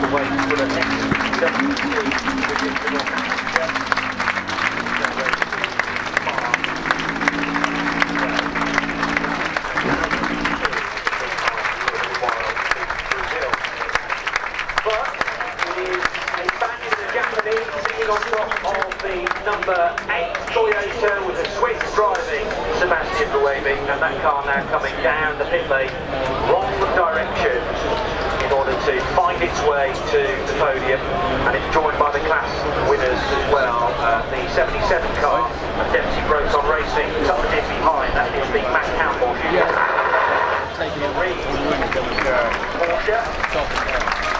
the way for the next on top of the number 8 Toyota with a Swiss driving Sebastian Buemi and that car now coming down the pit lane find its way to the podium, and it's joined by the class winners as well. Uh, the 77 car, Dempsey Proton Racing, tucked in behind, that is the Matt Campbell. Yeah. Ried, Porsche,